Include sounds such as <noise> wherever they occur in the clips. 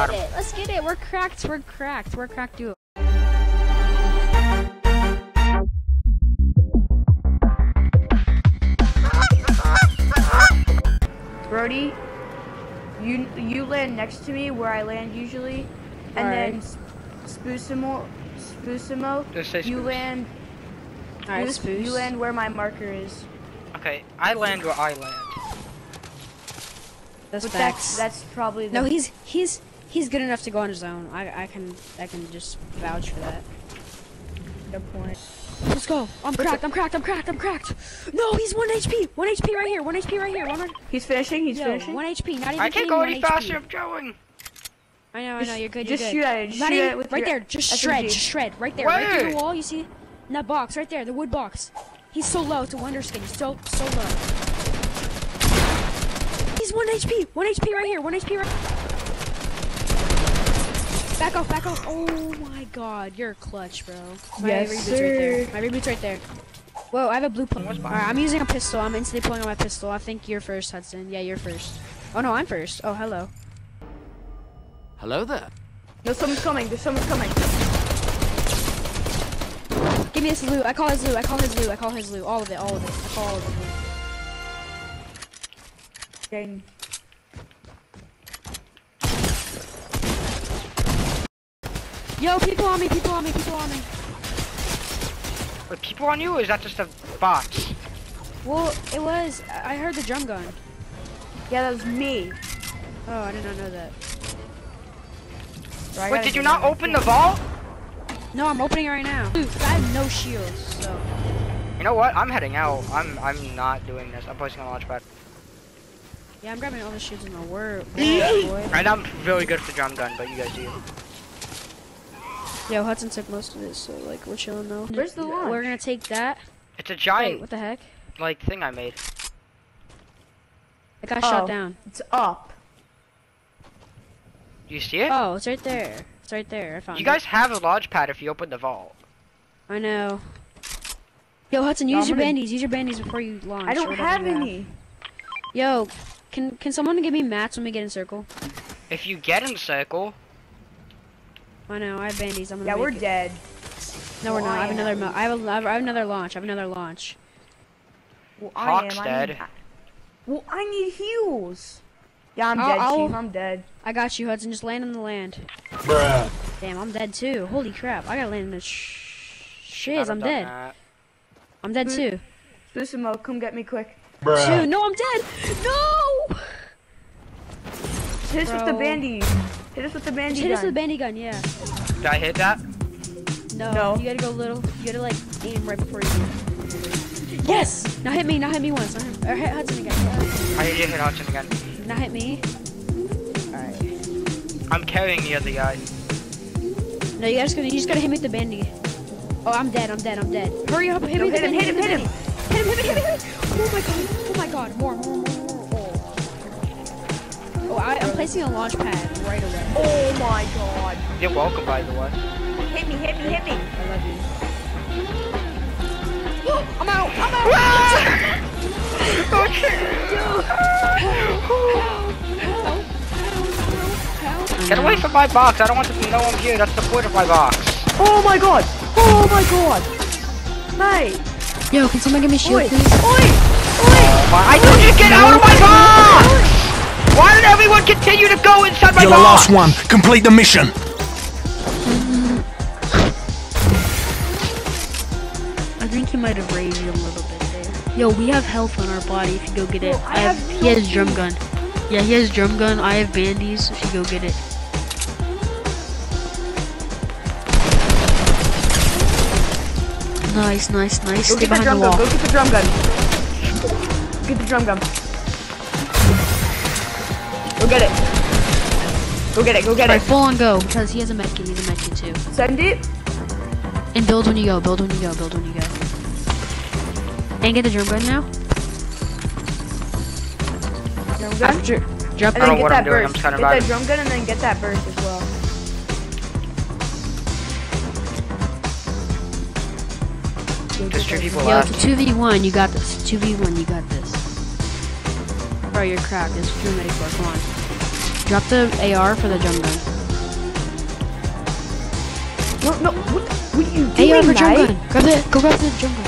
Got get him. it. Let's get it. We're cracked. We're cracked. We're cracked duo. Brody, you you land next to me where I land usually, and Alright. then S- Spoosimo, Spoosimo, Just say you Spoos. land. Alright, Spoos, Spoos. You land where my marker is. Okay, I land where I land. That's that's that's probably the no, he's he's he's good enough to go on his own. I I can I can just vouch for that. the point. Let's go. I'm cracked. I'm cracked. I'm cracked. I'm cracked. No, he's one HP. One HP right here. One HP right here. One. Right... He's finishing. He's Yo, finishing. one HP. Not even. I can't go any faster. I'm going. I know. I know. You're good. just you're shoot good. at it, just Not shoot even, at it with right your there. Just shred. Just shred. Right there. Right through the wall. You see? In that box right there. The wood box. He's so low. It's a wonder skin. He's so so low. He's one HP. One HP right here. One HP right. Back off. Back off. Oh my God. You're clutch, bro. My Yes, reboot's right there. sir. My reboot's right there. Whoa, I have a blue pump. Alright, I'm using a pistol. I'm instantly pulling out my pistol. I think you're first, Hudson. Yeah, you're first. Oh no, I'm first. Oh, hello. Hello there. No, someone's coming. There's someone's coming. Give me this loot. I call his loot. I call his loot. I call his loot. All of it. All of it. I call all of it. Dang. Yo, people on me. People on me. People on me. Wait, people on you, or is that just a box? Well, it was. I heard the drum gun. Yeah, that was me. Oh, I did not know that. Bro, Wait, did you not open the vault? No, I'm opening it right now. Dude, I have no shields, so. You know what? I'm heading out. I'm I'm not doing this. I'm placing a launch pad. Yeah, I'm grabbing all the shields in the world. <laughs> Right now, I'm really good the drum gun, but you guys do. Yo, Hudson took most of it, so like we're chilling though. Where's the launch? We're gonna take that. It's a Wait, giant what the heck? like thing I made. I got Oh. shot down. It's up. Do you see it? Oh, it's right there. It's right there. I found you it. guys have a launch pad if you open the vault. I know. Yo, Hudson, use I'm your gonna- bandies. Use your bandies before you launch. I don't have you any. Yo, can can someone give me mats when we get in circle? If you get in circle, I know. I have bandies. I'm gonna. Yeah, we're it. dead. No, we're not. I have another. am Mo- I have a, I have another launch. I have another launch. Well, Hawk's I am. dead. I need, well, I need heals. Yeah, I'm I'll- dead, I'll- Chief. I'm dead. I got you, Hudson. Just land on the land. Bruh. Damn, I'm dead too. Holy crap! I gotta land in the sh- shiz. I've I'm dead. that. I'm dead too. Susimo, come get me quick. Dude, no, I'm dead. No. Hit with the Bro. Bandy. Hit us with the bandy Hit us with the bandy gun. Yeah. Did I hit that? No, No. You gotta go little. You gotta like aim right before you. Yes. Now hit me. Now hit me once. Now hit, or hit Hudson again. Hit Hudson. I hit hit Hudson again. Now hit me. Alright. I'm carrying the other guy. No, you just gotta you just gotta hit me with the bandy. Oh, I'm dead. I'm dead. I'm dead. Hurry up! Hit No, me hit him, hit him, with the hit him. Hit him! Hit him! Hit him! Hit him! Oh my god! Oh my god! More! More! More! More! Oh, oh I, I'm placing a launch pad right away. Oh my god. You're welcome, by the way. Hit me, hit me, hit me. I love you. I'm out! I'm out! Ah! <laughs> Oh, get away from my box. I don't want them to know I'm here. That's the point of my box. Oh my god. Oh my god. Mate. Yo, can someone give me a shield, Oi. please? Oi. Why- oh I told you to get out of my box! Why did everyone continue to go inside my You're the last one. Complete the mission. I think he might have raised you a little bit there. Yo, we have health on our body if you go get it. Well, I I have, have he has no drum gun. Yeah, he has drum gun. I have bandies if you go get it. Nice, nice, nice. Go Stay get the drum the gun. Go get the drum gun. Get the drum gun. Go get it. Go get it. Go get Alright, it. full on go because he has a medkit. He's a medkit too. Send it. And build when you go. Build when you go. Build when you go. And get the drum gun now. Drum gun. After, drop And I then don't know get what that I'm doing, I'm burst. Get that vibing. drum gun and then get that burst as well. There's two people Yo, left. it's a 2v1, you got this. 2v1, you got this. Bro, you're cracked. There's two medic bar, come on. Drop the AR for the jump gun. No, no, what, what are you doing, AR for jump gun. Grab it. Go grab the jump gun.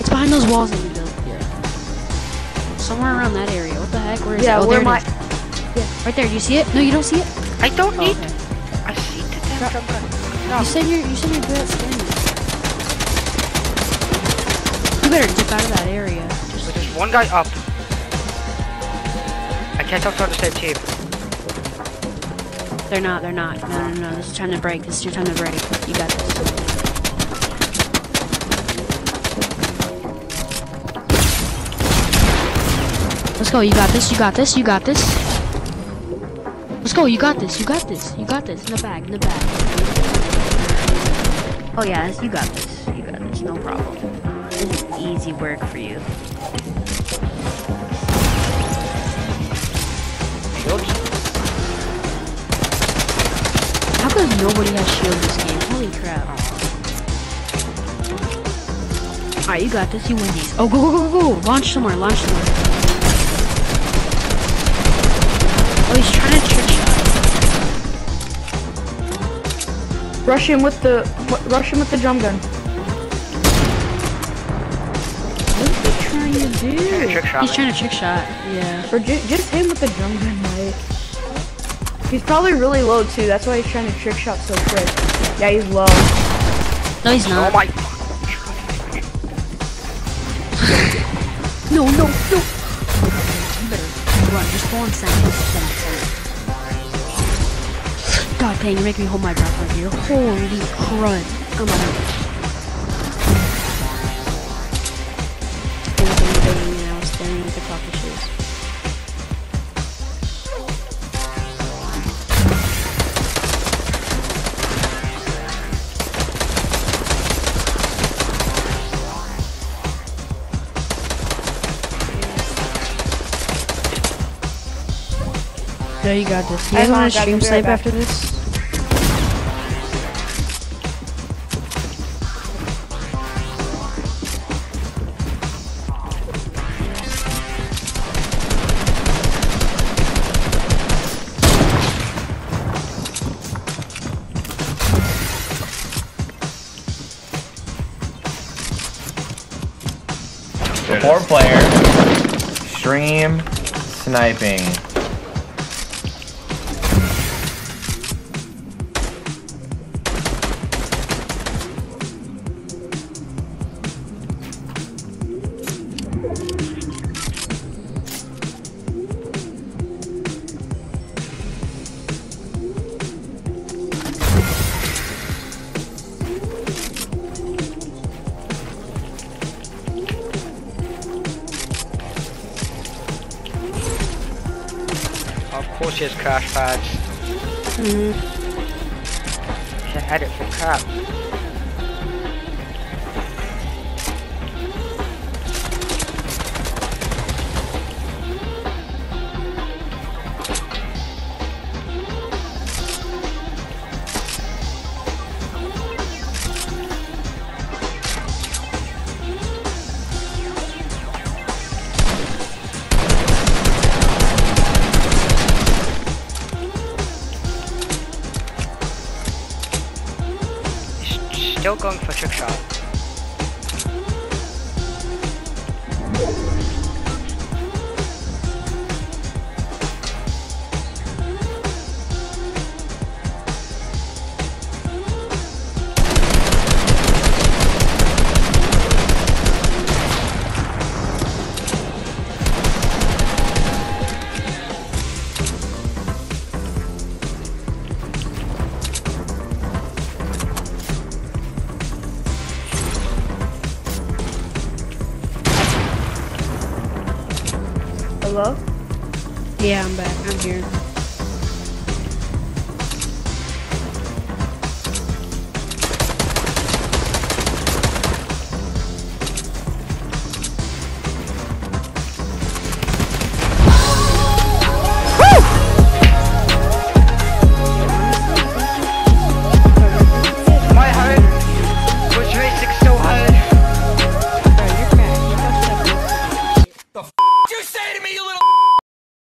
It's behind those walls that we built. Yeah. Somewhere around that area. What the heck? Where is Yeah, oh, it? Oh, where there my- it is. Yeah, right there. Do you see it? No, you don't see it. I don't Oh, need. okay. I see the damn jump gun. No. You said you're you said you're good at scanning. You better dip out of that area. Just But there's one guy up. I can't talk to the team. they're not. They're not. No, no, no. This is time to break. This is your time to break. You got this. Let's go. You got this. You got this. You got this. Let's go. You got this. You got this. You got this. In the bag. In the bag. Oh yeah, you got this. You got this. No problem. This is easy work for you. How come nobody has shield this game? Holy crap. Alright, you got this. You win these. Oh, go, go, go, go. go! Launch somewhere. Launch somewhere. Oh, he's trying to trick shot. Rush him with the, w- rush him with the drum gun. What is he trying to do? Trick shot He's me. trying to trick shot. Yeah. Or ju- just him with the drum gun, Knight. He's probably really low too, that's why he's trying to trick shot so quick. Yeah, he's low. No, he's Oh not. my. <laughs> No, no, no. You better run. Just go on center. Just go on. God dang, you're making me hold my breath right here. Holy crud. I'm out of Bang, bang, bang, and I was standing with the coffee No, you got this. You I guys know, want to stream it. Snipe after this? Four player. Stream. Sniping. Of course he has crash pads. Mm-hmm. Can't had it for crap. Still going for trick shot. Hello? Yeah, I'm back. I'm here.